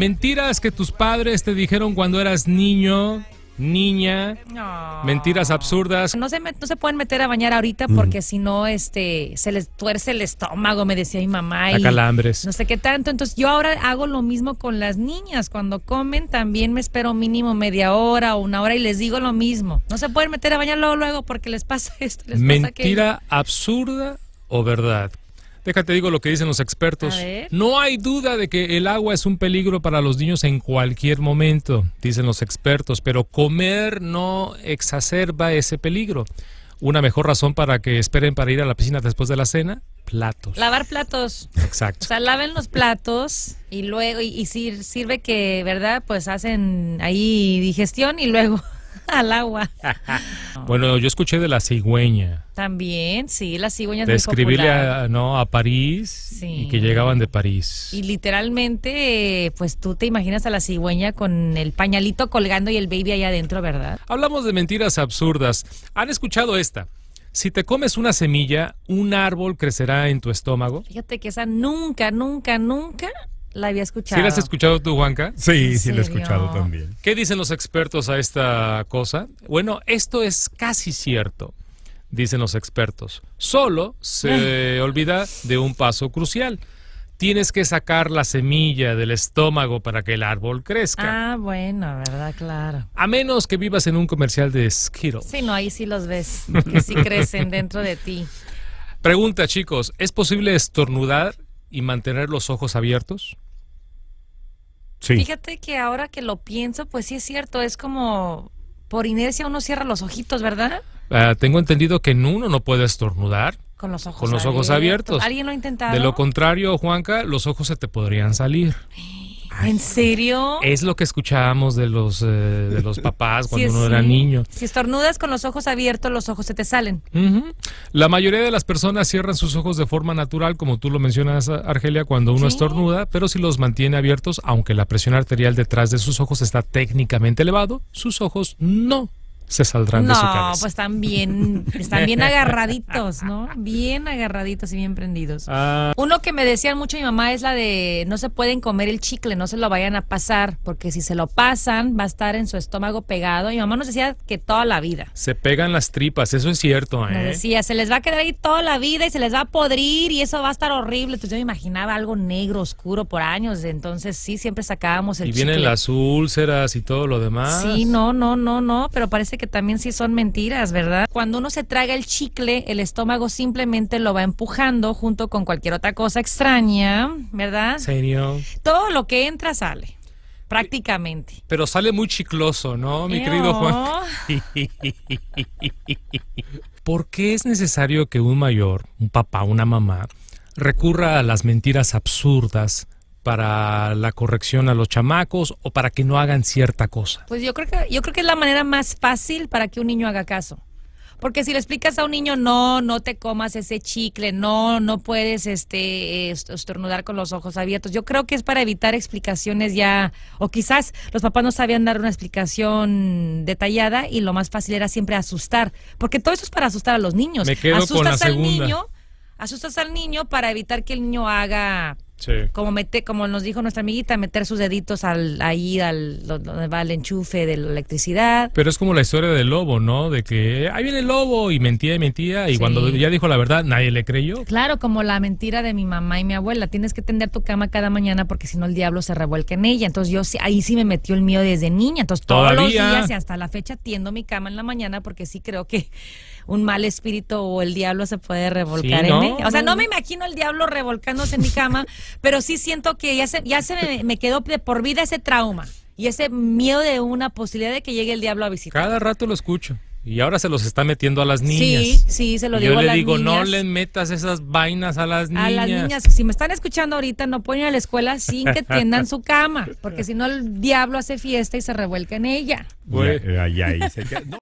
Mentiras que tus padres te dijeron cuando eras niño, niña. No. Mentiras absurdas. No se, met- no se pueden meter a bañar ahorita porque si no, este, se les tuerce el estómago, me decía mi mamá. Y calambres. No sé qué tanto. Entonces yo ahora hago lo mismo con las niñas. Cuando comen también me espero mínimo media hora o una hora y les digo lo mismo. No se pueden meter a bañar luego, luego porque les pasa esto. Les pasa aquello. Mentira absurda o verdad. Déjate digo lo que dicen los expertos. No hay duda de que el agua es un peligro para los niños en cualquier momento, dicen los expertos, pero comer no exacerba ese peligro. Una mejor razón para que esperen para ir a la piscina después de la cena, platos. Lavar platos. Exacto. O sea, laven los platos y luego, y, y sir- sirve que, ¿verdad? Pues hacen ahí digestión y luego al agua. Bueno, yo escuché de la cigüeña, También, sí, las cigüeñas de muy escribirle popular. a, no, a París Sí. y que llegaban de París. Y literalmente, pues tú te imaginas a la cigüeña con el pañalito colgando y el baby allá adentro, ¿verdad? Hablamos de mentiras absurdas. ¿Han escuchado esta? Si te comes una semilla, un árbol crecerá en tu estómago. Fíjate que esa nunca, nunca, nunca la había escuchado. ¿Sí la has escuchado tú, Juanca? Sí, ¿En sí, lo he escuchado también. ¿Qué dicen los expertos a esta cosa? Bueno, esto es casi cierto, dicen los expertos. Solo se olvida de un paso crucial. Tienes que sacar la semilla del estómago para que el árbol crezca. Ah, bueno, ¿verdad? Claro. A menos que vivas en un comercial de Skittles. Sí, no, ahí sí los ves, que sí crecen dentro de ti. Pregunta, chicos, ¿es posible estornudar y mantener los ojos abiertos? Sí. Fíjate que ahora que lo pienso, pues sí es cierto, es como por inercia uno cierra los ojitos, ¿verdad? Ah, tengo entendido que en uno no puede estornudar. Con los ojos Con los ojos abiertos. ¿Alguien lo ha intentado? De lo contrario, Juanca, los ojos se te podrían salir. ¿En serio? Es lo que escuchábamos de los, eh, de los papás Sí, cuando uno sí. era niño. Si estornudas con los ojos abiertos, los ojos se te salen. La mayoría de las personas cierran sus ojos de forma natural, como tú lo mencionas, Argelia, cuando uno Sí. estornuda, pero si los mantiene abiertos, aunque la presión arterial detrás de sus ojos está técnicamente elevado, sus ojos no se saldrán de su No, cabeza. pues están bien, están bien agarraditos, ¿no? Bien agarraditos y bien prendidos. Ah, Uno que me decían mucho mi mamá es la de no se pueden comer el chicle, no se lo vayan a pasar, porque si se lo pasan va a estar en su estómago pegado. Mi mamá nos decía que toda la vida. se pegan las tripas, eso es cierto, Nos ¿eh? decía, se les va a quedar ahí toda la vida y se les va a podrir y eso va a estar horrible. Entonces yo me imaginaba algo negro, oscuro por años. Entonces sí, siempre sacábamos el Y vienen chicle. las úlceras y todo lo demás. Sí, no, no, no, no, pero parece que también sí son mentiras, ¿verdad? Cuando uno se traga el chicle, el estómago simplemente lo va empujando junto con cualquier otra cosa extraña, ¿verdad? ¿Serio? Todo lo que entra sale, prácticamente. Pero sale muy chicloso, ¿no, mi Eo. querido Juan? ¿Por qué es necesario que un mayor, un papá, una mamá, recurra a las mentiras absurdas para la corrección a los chamacos o para que no hagan cierta cosa? Pues yo creo que yo creo que es la manera más fácil para que un niño haga caso. Porque si le explicas a un niño, no, no te comas ese chicle, no, no puedes este est- estornudar con los ojos abiertos. Yo creo que es para evitar explicaciones ya, o quizás los papás no sabían dar una explicación detallada y lo más fácil era siempre asustar. Porque todo eso es para asustar a los niños. Me quedo con asustas la al segunda. niño, asustas al niño para evitar que el niño haga Sí. como mete, como nos dijo nuestra amiguita, meter sus deditos al, ahí al do- donde va el enchufe de la electricidad. Pero es como la historia del lobo, ¿no? De que ahí viene el lobo y mentía y mentía y Sí. cuando ya dijo la verdad nadie le creyó. Claro, como la mentira de mi mamá y mi abuela, tienes que tender tu cama cada mañana porque si no el diablo se revuelca en ella. Entonces yo ahí sí me metió el mío desde niña. Entonces todos los Todavía. días y hasta la fecha tiendo mi cama en la mañana porque sí creo que un mal espíritu o el diablo se puede revolcar Sí, en ella. O sea, no. me imagino el diablo revolcándose en mi cama, pero sí siento que ya se, ya se me, me quedó de por vida ese trauma y ese miedo de una posibilidad de que llegue el diablo a visitar. Cada rato lo escucho. Y ahora se los está metiendo a las niñas. Sí, sí, se lo Y digo Yo a le las digo, no niñas. le metas esas vainas a las niñas. A las niñas, si me están escuchando ahorita, no pueden ir a la escuela sin que tiendan su cama, porque si no el diablo hace fiesta y se revuelca en ella. Güey. Ya.